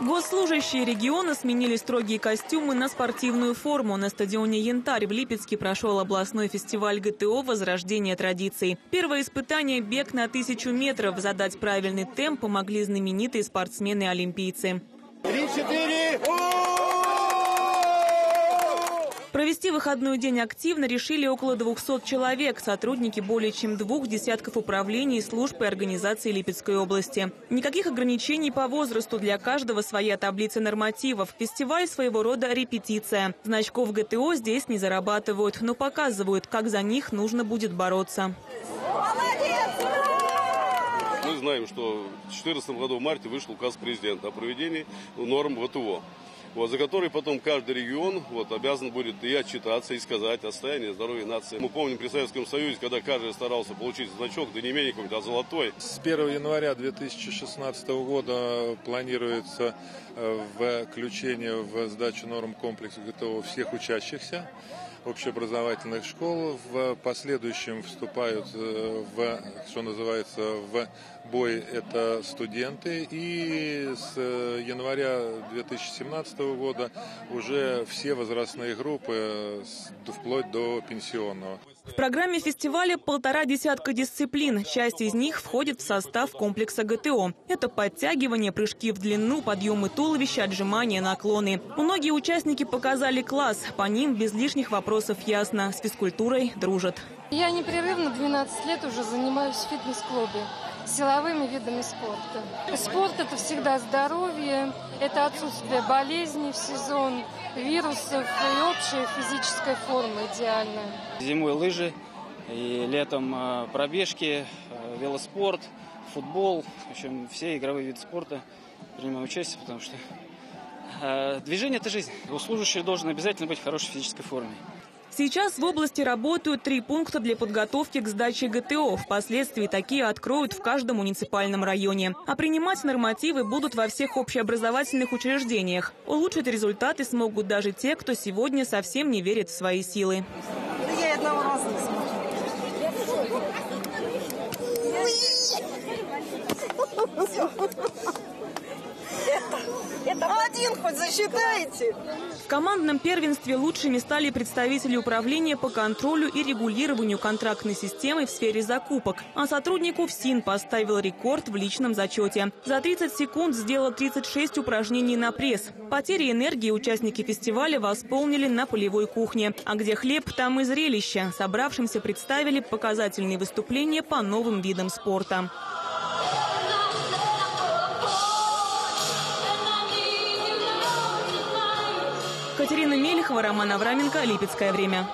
Госслужащие региона сменили строгие костюмы на спортивную форму. На стадионе «Янтарь» в Липецке прошел областной фестиваль ГТО «Возрождение традиций». Первое испытание – бег на тысячу метров. Задать правильный темп помогли знаменитые спортсмены-олимпийцы. Три-четыре! Провести выходной день активно решили около 200 человек, сотрудники более чем двух десятков управлений и служб и организаций Липецкой области. Никаких ограничений по возрасту, для каждого своя таблица нормативов. Фестиваль своего рода репетиция. Значков ГТО здесь не зарабатывают, но показывают, как за них нужно будет бороться. Мы знаем, что в 2014 году в марте вышел указ президента о проведении норм ВТО вот, за который потом каждый регион вот, обязан будет и отчитаться, и сказать о состоянии здоровья нации. Мы помним при Советском Союзе, когда каждый старался получить значок, да не менее какой-то, а золотой. С 1 января 2016 года планируется э, включение в сдачу норм комплекса ГТО всех учащихся общеобразовательных школ. В последующем вступают э, в, что называется, в бой это студенты. И с э, января 2017 года уже все возрастные группы, вплоть до пенсионного. В программе фестиваля полтора десятка дисциплин. Часть из них входит в состав комплекса ГТО. Это подтягивание, прыжки в длину, подъемы туловища, отжимания, наклоны. Многие участники показали класс. По ним без лишних вопросов ясно. С физкультурой дружат. Я непрерывно 12 лет уже занимаюсь в фитнес-клубе силовыми видами спорта. Спорт – это всегда здоровье, это отсутствие болезней в сезон, вирусов и общая физическая форма идеальная. Зимой лыжи, и летом э, пробежки, э, велоспорт, футбол, в общем, все игровые виды спорта принимаю участие, потому что э, движение – это жизнь. У служащего должен обязательно быть в хорошей физической форме. Сейчас в области работают три пункта для подготовки к сдаче ГТО. Впоследствии такие откроют в каждом муниципальном районе. А принимать нормативы будут во всех общеобразовательных учреждениях. Улучшить результаты смогут даже те, кто сегодня совсем не верит в свои силы. Я одного раза не один хоть засчитайте. В командном первенстве лучшими стали представители управления по контролю и регулированию контрактной системы в сфере закупок. А сотруднику ФСИН поставил рекорд в личном зачете. За 30 секунд сделал 36 упражнений на пресс. Потери энергии участники фестиваля восполнили на полевой кухне. А где хлеб, там и зрелище. Собравшимся представили показательные выступления по новым видам спорта. Катерина Мелехова, Роман Авраменко, Липецкое время.